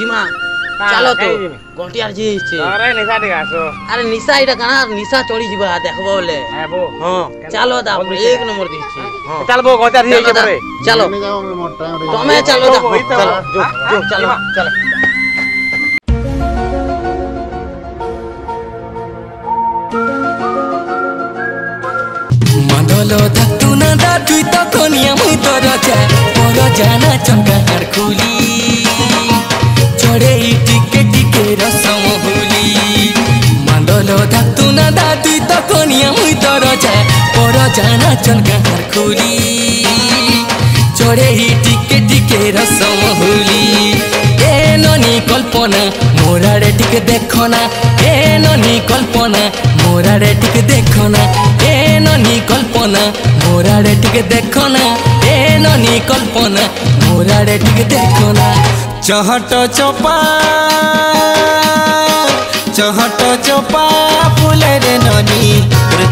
জিমা। হ্যাঁ, চালো তো। গটিয়ার জিছে আরে নিশা ঠিক আসো আরে নিশা এটা কানা নিশা চড়ি জিবা দেখব বলে। হ্যাঁ বো হ্যাঁ চালো দা এক নম্বর দিছি হ্যাঁ চালবো গটিয়ার জিছে পরে চালো তুমি চালো দা। হ্যাঁ, চালো চালো চালো। বলো তুই তো কনিয়া মুই তো রাজা বড় জানা চমকা আর খুলি। না দাতুই তখনিয়া মুই তোর চা পর জানা চঙ্কার খুলি। চড়ে টিকে টিকে রসম হুলি এ ননি কল্পনা মোরারে টিকে দেখো না। এ ননি কল্পনা মোরারে টিকে দেখো না। এ ননি কল্পনা মোরারে টিকে দেখো না। এ ননি কল্পনা মোরারে টিকে দেখো না। চহট চপা চহট চপা ফুলের ননি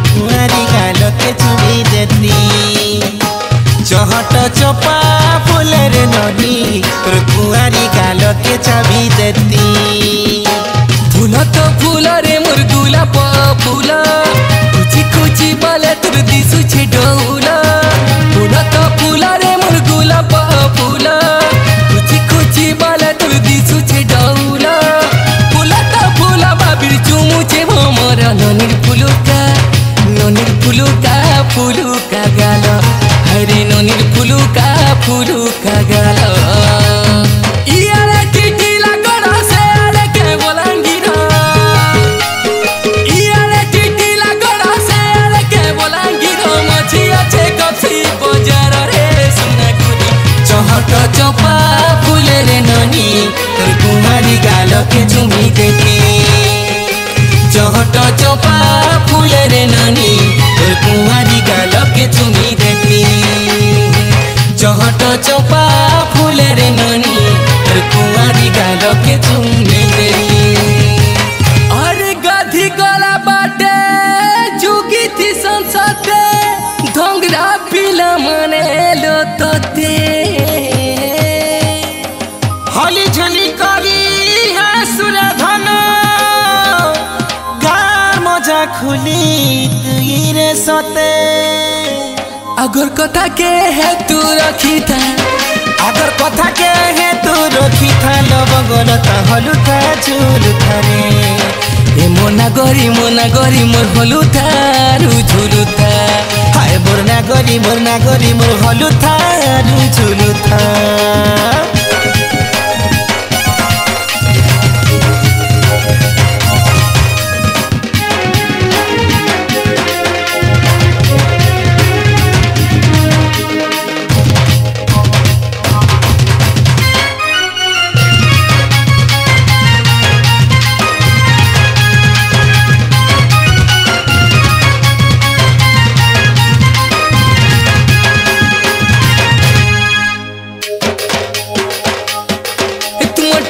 কুয়ারি গালকে চুমি দেতি চহট চপা ফুলের নদী তোর কুয়ারি গালকে চাবি দেতি ফুল তো ফুল রে মোর গোলাপ ফুল খুচি খুচি বলে তোর দিশুছে ডৌল ফুল চুমুছে ভমর ননির ফুলুকা ননির ফুলুকা ফুলুকা গাল। হরে ননির ফুলুকা ফুলুকা গাল। চপা ফুলের ননি, তোর কুমারি গালকে চুমি দেখি চহট চপা ফুলের ননি তোর কুমারি গালকে চুমি দেখি চহট চপা ফুলের ননি তোর কুমারি গালকে চুমি দেখি আরে গাধি গলা বাটে যুগিতি সংসতে ধংরা পিলা মনে লোততে হলি খুলি তুই রে সতে আগর কথা কে হে তু রখিতা। আগর কথা কে হে তু রখিতা লবঙ্গল তাহলু তা ঝুলু থারে এ মোনা গরি মোনা গরি মোর হলু থারু ঝুলু থা হায় মোর না গরি মোর না গরি মোর হলু থারু ঝুলু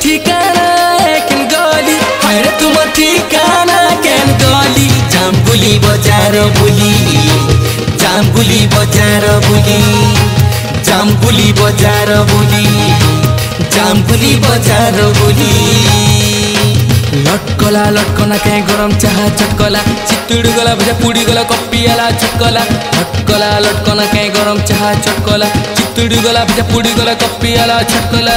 ঠিকানা কেন গলি। আরে তোমার ঠিকানা কেন গলি জামগুলি বজার বুলি, জামগুলি বজার বুলি, জামগুলি বজার বুলি, জামগুলি বজার বুলি। লটকলা লটকনা কে গরম চাহা চটকলা চিতুড়ি গলা ভেজা পুড়ি গলা কপিয়ালা চটকলা। লটকলা লটকনা কে গরম চাহা চটকলা চিতুড়ি গলা ভেজা পুড়ি গলা কপিয়ালা চটকলা।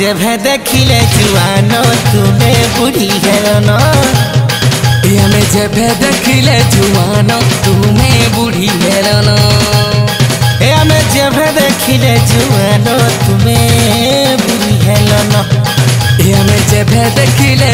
যেভে দেখিলে জুয়ান তুমি বুড়ি হেলন। আমি যেভে দেখিলে জুয়ান তুমি বুড়ি হেলন। আমি যেভে দেখিলে জুয়ান তুমি বুড়ি হেলন। আমি যেভে দেখিলে